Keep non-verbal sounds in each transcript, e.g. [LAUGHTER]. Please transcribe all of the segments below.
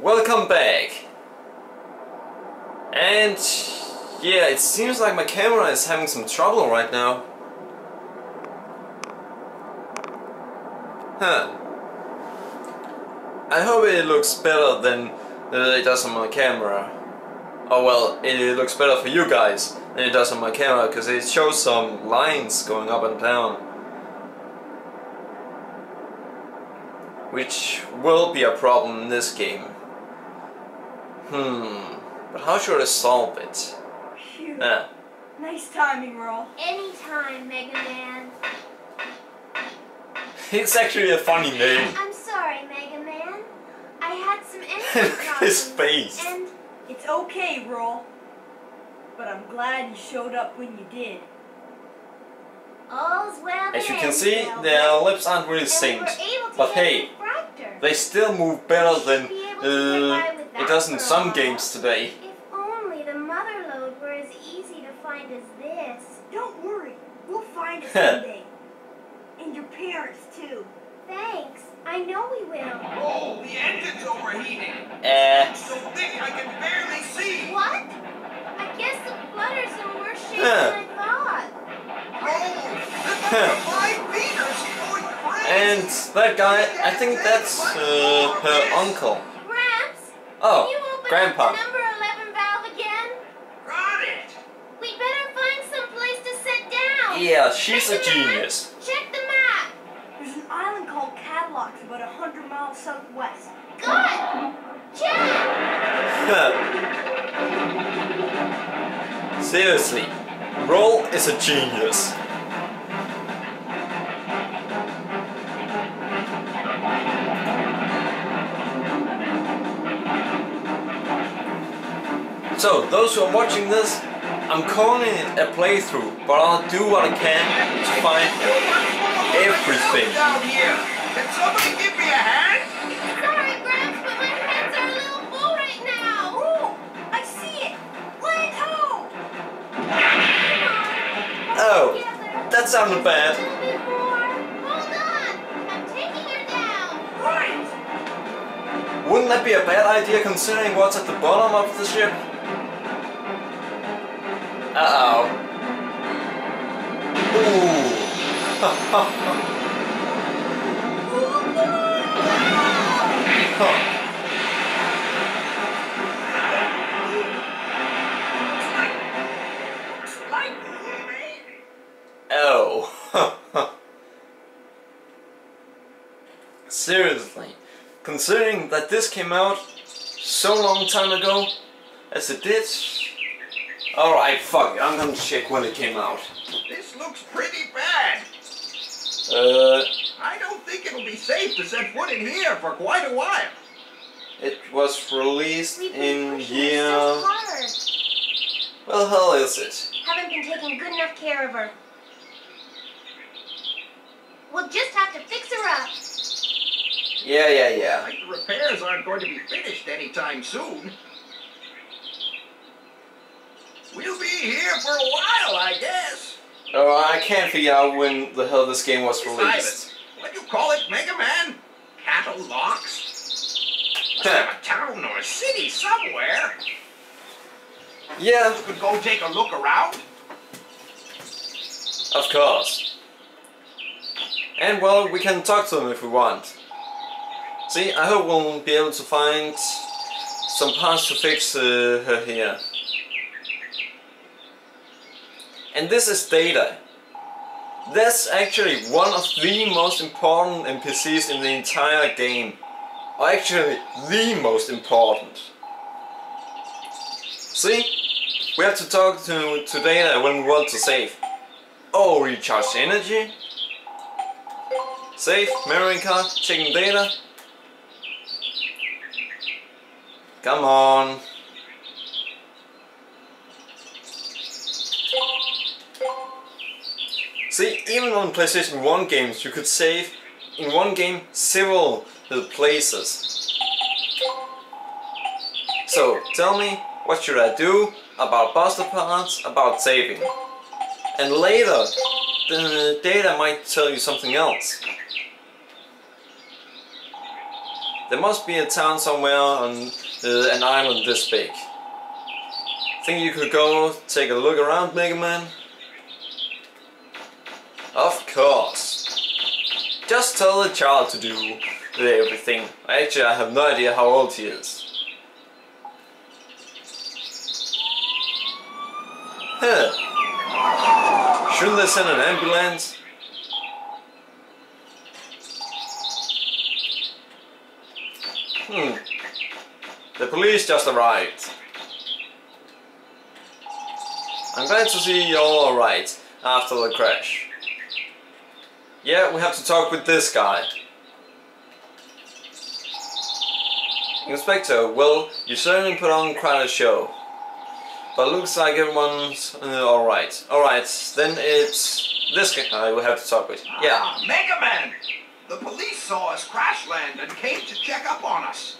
Welcome back. And yeah, it seems like my camera is having some trouble right now. Huh. I hope it looks better than it does on my camera. Oh well, it looks better for you guys than it does on my camera because it shows some lines going up and down. Which will be a problem in this game. Hmm, but how should I solve it? Phew. Nice timing, Roll. Anytime, Mega Man. [LAUGHS] it's actually a funny name. I'm sorry, Mega Man. I had some [LAUGHS] internet Look at his problems, face. And It's okay, Roll. But I'm glad you showed up when you did. all's well As you can see, well. their lips aren't really synced. were able to But hey, a. They still move better than Be able to uh, by with it does in some games today. If only the mother lode were as easy to find as this. Don't worry. We'll find it [LAUGHS] someday. and your parents, too. Thanks. I know we will. Oh, the engine's overheating. Eh. It's so thick I can barely see. What? I guess the flutter's in worse shape Huh. than I thought. Oh, this is five meters. And that guy, I think that's uh, her uncle. Gramps, can you Oh, open Grandpa. up the number 11 valve again? Got it. We'd better find some place to sit down. Yeah, she's a Check the map. genius. Check the map. There's an island called Kattelox about hundred miles southwest. Good. Check. [LAUGHS] Seriously, Roll is a genius. So, those who are watching this, I'm calling it a playthrough, but I'll do what I can to find everything. Can somebody give me a hand? Sorry, Gramps, but my hands are a little full right now. Oh, I see it. Land ho! Oh, that sounded bad. little bit more. Hold on. I'm taking her down. Right. Wouldn't that be a bad idea considering what's at the bottom of the ship? Uh-oh. Ooh. Huh. [LAUGHS] Oh. Seriously, considering that this came out so long time ago, as it did. Alright, fuck it, I'm gonna check when it came out. This looks pretty bad. Uh, I don't think it'll be safe to set foot in here for quite a while. it was released We've in pushing her year. so. Well, hell is it? Haven't been taking good enough care of her. We'll just have to fix her up. Yeah, yeah, yeah. Like the repairs aren't going to be finished anytime soon. We'll be here for a while, I guess. Oh, I can't figure out when the hell this game was released. What do you call it, Mega Man? Kattelox? Must have a town or a city somewhere. Yeah, You could go take a look around. of course. And well, we can talk to them if we want. See, I hope we'll be able to find some parts to fix uh, her here. And this is Data. That's actually one of the most important NPCs in the entire game. Or actually, the most important. See? We have to talk to, to Data when we want to save. Oh, recharge energy. Save, memory card, checking data. Come on. See, even on PlayStation 1 games, you could save in one game several little places. So, tell me, what should I do about buster parts, about saving? And later, the data might tell you something else. There must be a town somewhere on uh, an island this big. Think you could go take a look around, Mega Man? Of course. Just tell the child to do everything. Actually, I have no idea how old he is. Huh. Shouldn't they send an ambulance? Hmm. The police just arrived. I'm glad to see you're alright after the crash. Yeah, we have to talk with this guy. Inspector, well, you certainly put on quite a show. But looks like everyone's uh, alright. Alright, then it's this guy we have to talk with. Yeah. Ah, Mega Man! The police saw us crash land and came to check up on us.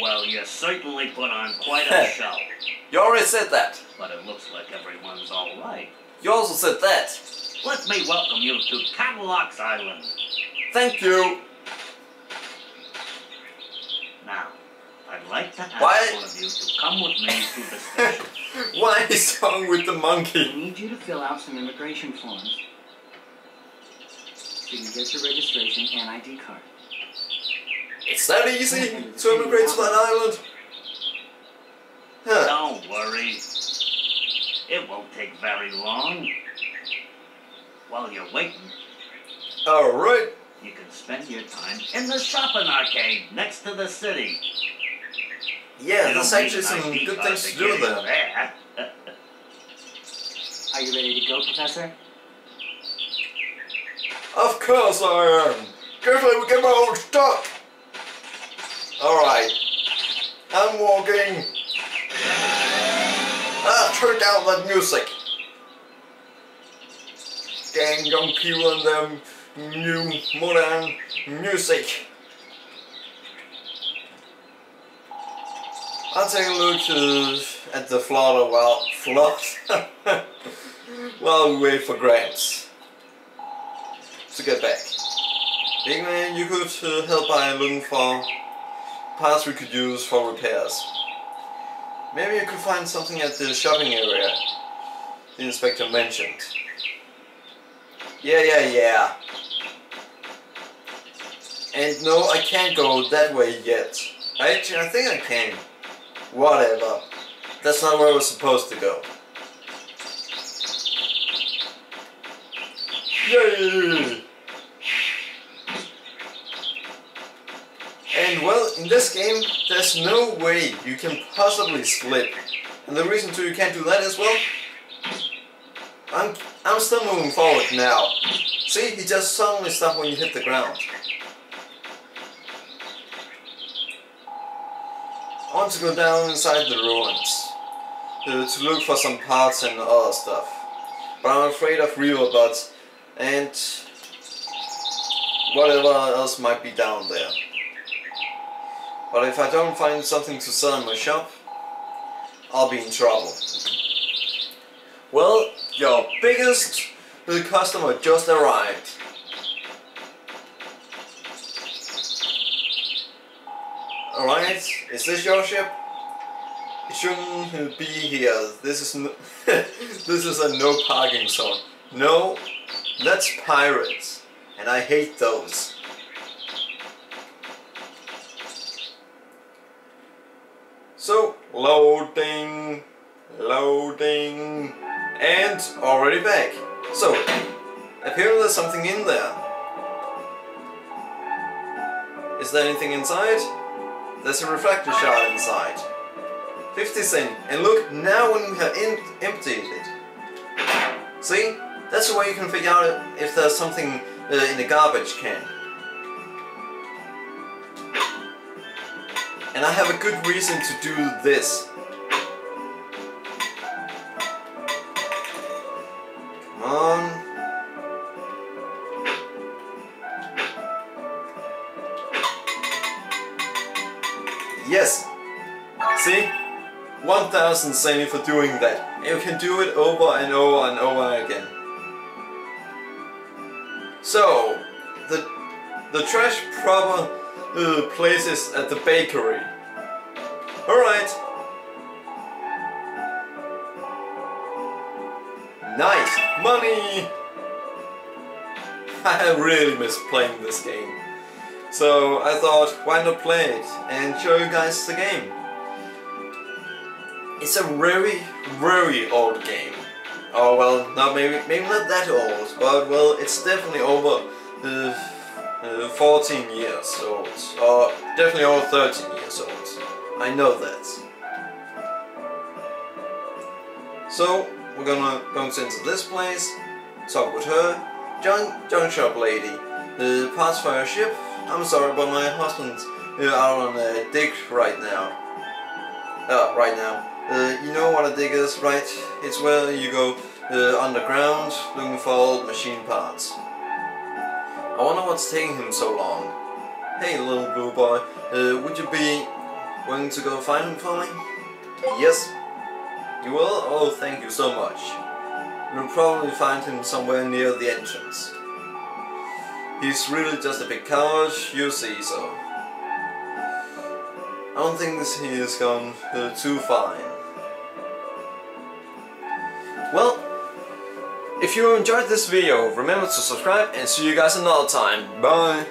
Well, you certainly put on quite a show. You already said that. But it looks like everyone's all right. You also said that. Let me welcome you to Kattelox Island. Thank you. Now, I'd like to ask Why- one of you to come with me to the station. [LAUGHS] Why is wrong with the monkey? I need you to fill out some immigration forms so you can get your registration and ID card. It's that easy to immigrate to that island? Huh. Don't worry. It won't take very long. While you're waiting, Alright. you can spend your time in the shopping arcade next to the city. Yeah, there's actually some ID good things to do there. there. [LAUGHS] Are you ready to go, Professor? Of course I am. Guess we'll get my own stuff. Alright. I'm walking. Ah, turn down that music. Gang people and them new modern music. I'll take a look uh, at the floor while floor [LAUGHS] while we wait for Gramps to get back. Big man, you could uh, help by looking for parts we could use for repairs. Maybe you could find something at the shopping area the inspector mentioned. Yeah, yeah, yeah. And no, I can't go that way yet. Actually, I think I can. Whatever. That's not where we're supposed to go. Yay! And well, in this game, there's no way you can possibly slip. And the reason too you can't do that is, well, I'm, I'm still moving forward now. See, he just suddenly stopped when you hit the ground. I want to go down inside the ruins to look for some parts and other stuff. But I'm afraid of Reaverbots and whatever else might be down there. But if I don't find something to sell in my shop, I'll be in trouble. Your biggest customer just arrived. Alright, is this your ship? It shouldn't be here. This is no [LAUGHS] this is a no parking zone. No, that's pirates, and I hate those. So, loading, loading, and already back. So, apparently there's something in there. Is there anything inside? There's a reflector shard inside. 50 cent. And look, now when we have em emptied it. See? That's the way you can figure out if there's something uh, in the garbage can. And I have a good reason to do this. Yes. See? 1000 Zenny for doing that. And you can do it over and over and over again. So, the, the trash proper uh, places at the bakery. Alright. Nice! Money! [LAUGHS] I really miss playing this game. So I thought, why not play it and show you guys the game. It's a very, very old game. Oh well, not maybe, maybe not that old, but well, it's definitely over uh, uh, 14 years old, or definitely over 13 years old. I know that. So we're gonna go into this place, talk with her, junk junk shop lady, the parts for ship. I'm sorry, but my husband's uh, out on a dig right now. Uh, right now. Uh, you know what a dig is, right? It's where you go uh, underground looking for old machine parts. I wonder what's taking him so long. Hey little blue boy, uh, would you be willing to go find him for me? Yes. You will? Oh, thank you so much. You'll probably find him somewhere near the entrance. He's really just a big coward, you see so. I don't think this he has gone uh, too fine. Well, if you enjoyed this video, remember to subscribe and see you guys another time. Bye!